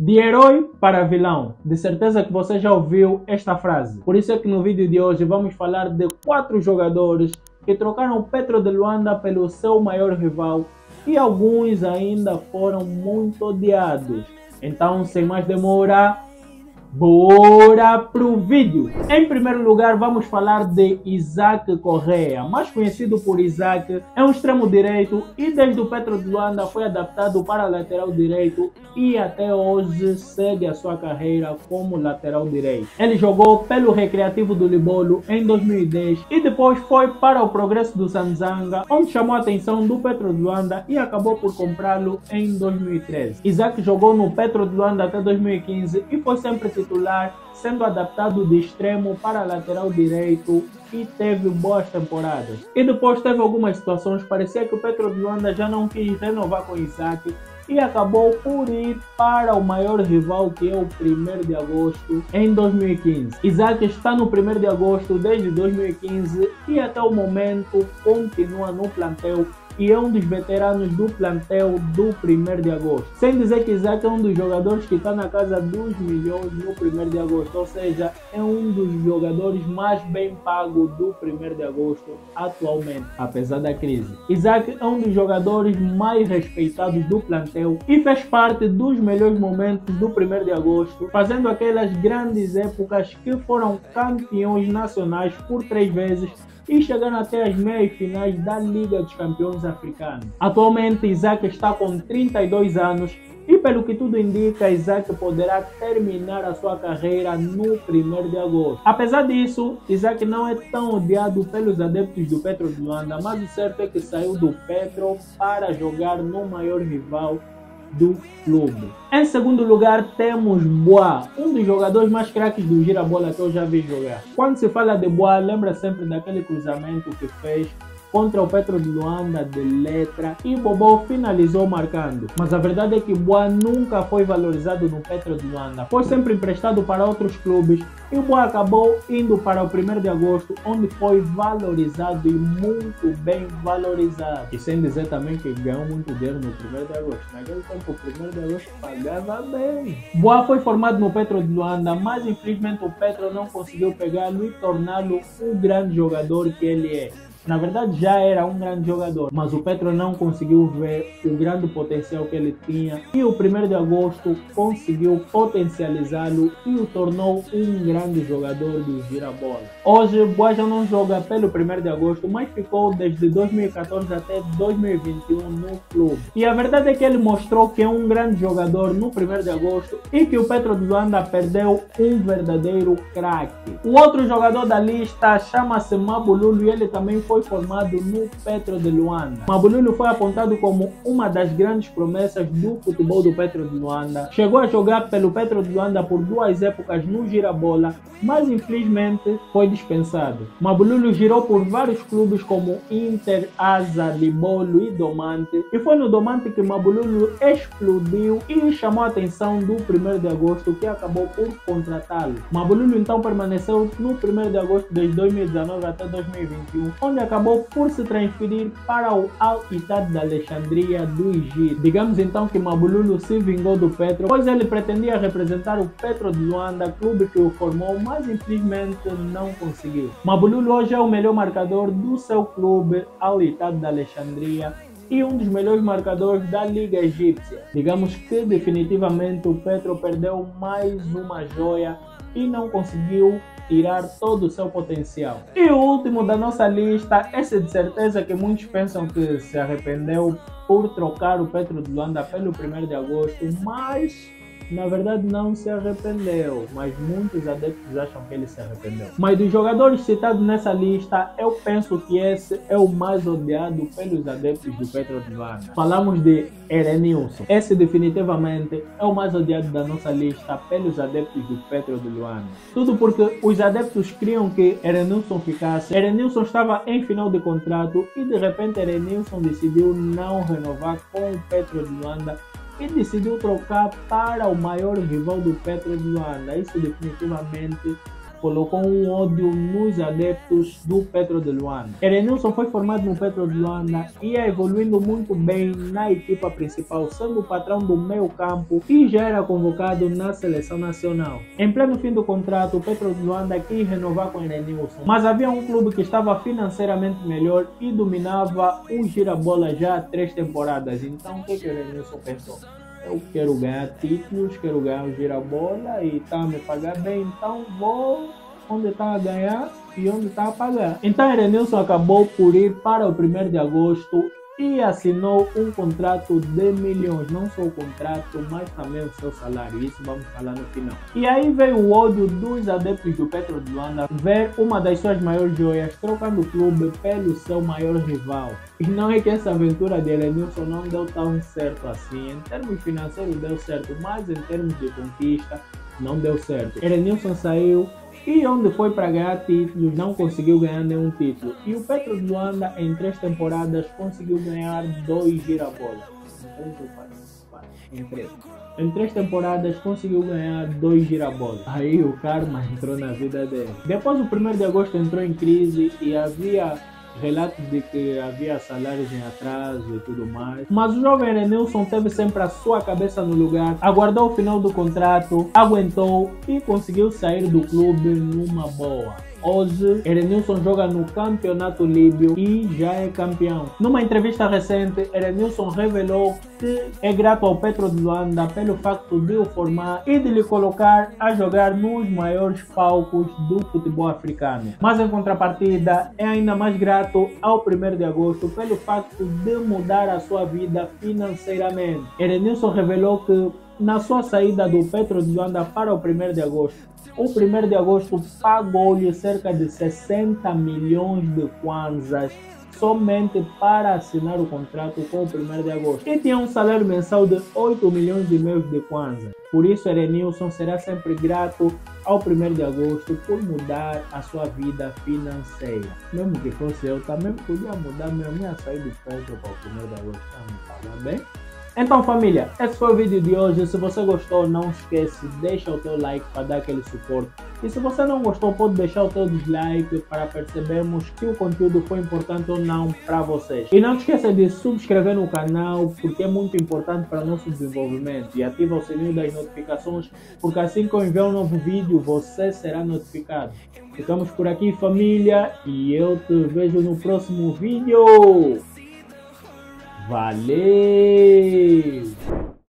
De herói para vilão. De certeza que você já ouviu esta frase. Por isso é que no vídeo de hoje vamos falar de quatro jogadores que trocaram Petro de Luanda pelo seu maior rival e alguns ainda foram muito odiados. Então, sem mais demora, Bora pro vídeo! Em primeiro lugar, vamos falar de Isaac Correa, mais conhecido por Isaac, é um extremo direito e desde o Petro de Luanda foi adaptado para lateral direito e até hoje segue a sua carreira como lateral direito. Ele jogou pelo Recreativo do Libolo em 2010 e depois foi para o Progresso do Sanzanga, onde chamou a atenção do Petro de Luanda e acabou por comprá-lo em 2013. Isaac jogou no Petro de Luanda até 2015 e foi sempre titular, sendo adaptado de extremo para lateral direito e teve boas temporadas. E depois teve algumas situações, parecia que o Petro de Luanda já não quis renovar com Isaac e acabou por ir para o maior rival que é o 1 de agosto em 2015. Isaac está no 1 de agosto desde 2015 e até o momento continua no plantel e é um dos veteranos do plantel do 1 de agosto. Sem dizer que Isaac é um dos jogadores que está na casa dos milhões no 1 de agosto, ou seja, é um dos jogadores mais bem pagos do 1 de agosto atualmente, apesar da crise. Isaac é um dos jogadores mais respeitados do plantel e fez parte dos melhores momentos do 1 de agosto, fazendo aquelas grandes épocas que foram campeões nacionais por três vezes e chegando até as meias finais da Liga dos Campeões Africanos. Atualmente, Isaac está com 32 anos e pelo que tudo indica, Isaac poderá terminar a sua carreira no 1 de agosto. Apesar disso, Isaac não é tão odiado pelos adeptos do Petro de Luanda, mas o certo é que saiu do Petro para jogar no maior rival do clube. Em segundo lugar, temos Boa, um dos jogadores mais craques do Girabola que eu já vi jogar. Quando se fala de Boa, lembra sempre daquele cruzamento que fez contra o Petro de Luanda de letra e Bobó finalizou marcando. Mas a verdade é que Boa nunca foi valorizado no Petro de Luanda, foi sempre emprestado para outros clubes e Boa acabou indo para o 1 de agosto, onde foi valorizado e muito bem valorizado. E sem dizer também que ganhou muito dinheiro no 1 de agosto. Naquele tempo, o 1 de agosto pagava bem. Boa foi formado no Petro de Luanda, mas infelizmente o Petro não conseguiu pegá-lo e torná-lo o grande jogador que ele é. Na verdade, já era um grande jogador, mas o Petro não conseguiu ver o grande potencial que ele tinha e o 1 de agosto conseguiu potencializá-lo e o tornou um grande jogador do girabola. Hoje, Boa não joga pelo 1 de agosto, mas ficou desde 2014 até 2021 no clube. E a verdade é que ele mostrou que é um grande jogador no 1 de agosto e que o Petro de Luanda perdeu um verdadeiro craque. O outro jogador da lista chama-se Mabululu e ele também foi foi formado no Petro de Luanda. Mabululu foi apontado como uma das grandes promessas do futebol do Petro de Luanda. Chegou a jogar pelo Petro de Luanda por duas épocas no Girabola, mas infelizmente foi dispensado. Mabululu girou por vários clubes como Inter, Asa, Libolo e Domante, e foi no Domante que Mabululu explodiu e chamou a atenção do 1 de agosto, que acabou por contratá-lo. Mabululu então permaneceu no 1 de agosto de 2019 até 2021, onde acabou por se transferir para o Al-Ittihad da Alexandria do Egito. Digamos então que Mabululu se vingou do Petro, pois ele pretendia representar o Petro de Luanda, clube que o formou, mas infelizmente não conseguiu. Mabululu hoje é o melhor marcador do seu clube, Al-Ittihad da Alexandria, e um dos melhores marcadores da Liga Egípcia. Digamos que definitivamente o Petro perdeu mais uma joia e não conseguiu tirar todo o seu potencial. E o último da nossa lista, esse de certeza que muitos pensam que se arrependeu por trocar o Petro de Luanda pelo 1 de agosto, mas na verdade não se arrependeu, mas muitos adeptos acham que ele se arrependeu. Mas dos jogadores citados nessa lista, eu penso que esse é o mais odiado pelos adeptos do Petro de Luanda. Falamos de Erenilson. Esse definitivamente é o mais odiado da nossa lista pelos adeptos do Petro de Luanda. Tudo porque os adeptos criam que Erenilson ficasse. Erenilson estava em final de contrato e de repente Erenilson decidiu não renovar com o Petro de Luanda e decidiu trocar para o maior rival do Petro de. Isso definitivamente colocou um ódio nos adeptos do Petro de Luanda. Erenilson foi formado no Petro de Luanda e ia evoluindo muito bem na equipa principal, sendo o patrão do meio campo e já era convocado na seleção nacional. Em pleno fim do contrato, o Petro de Luanda quis renovar com Erenilson, mas havia um clube que estava financeiramente melhor e dominava o girabola já há três temporadas. Então o que, que Erenilson pensou? Eu quero ganhar títulos, quero ganhar o girabola e tá me pagar bem, então vou onde está a ganhar e onde está a pagar. Então Erenilson acabou por ir para o 1 de agosto e assinou um contrato de milhões, não só o contrato, mas também o seu salário. Isso vamos falar no final. E aí veio o ódio dos adeptos do Petro de Luanda ver uma das suas maiores joias trocando o clube pelo seu maior rival. E não é que essa aventura de Elenilson não deu tão certo assim. Em termos financeiros deu certo, mas em termos de conquista não deu certo. Elenilson saiu e onde foi para ganhar títulos, não conseguiu ganhar nenhum título. E o Petro de Luanda, em três temporadas, conseguiu ganhar dois girabolas. Em três. Em três temporadas conseguiu ganhar dois girabolas. Aí o karma entrou na vida dele. Depois o 1 de agosto entrou em crise e havia relatos de que havia salários em atraso e tudo mais. Mas o jovem Renilson teve sempre a sua cabeça no lugar, aguardou o final do contrato, aguentou e conseguiu sair do clube numa boa. Hoje, Erenilson joga no Campeonato Líbio e já é campeão. Numa entrevista recente, Erenilson revelou que é grato ao Petro de Luanda pelo facto de o formar e de lhe colocar a jogar nos maiores palcos do futebol africano. Mas em contrapartida, é ainda mais grato ao 1 de agosto pelo facto de mudar a sua vida financeiramente. Erenilson revelou que na sua saída do Petro de Luanda para o 1 de agosto, o 1 de agosto pagou-lhe cerca de 60 milhões de kwanzas somente para assinar o contrato com o 1 de agosto. E tinha um salário mensal de 8 milhões e meio de kwanzas. Por isso, Erenilson será sempre grato ao 1 de agosto por mudar a sua vida financeira. Mesmo que fosse eu, também podia mudar minha, minha saída de Petro para o 1 de agosto. Tá me bem? Então família, esse foi o vídeo de hoje. Se você gostou, não esquece, deixa o teu like para dar aquele suporte. E se você não gostou, pode deixar o teu dislike para percebermos que o conteúdo foi importante ou não para vocês. E não esqueça de subscrever no canal, porque é muito importante para nosso desenvolvimento. E ativa o sininho das notificações, porque assim que eu enviar um novo vídeo, você será notificado. Ficamos por aqui família, e eu te vejo no próximo vídeo. Valeu!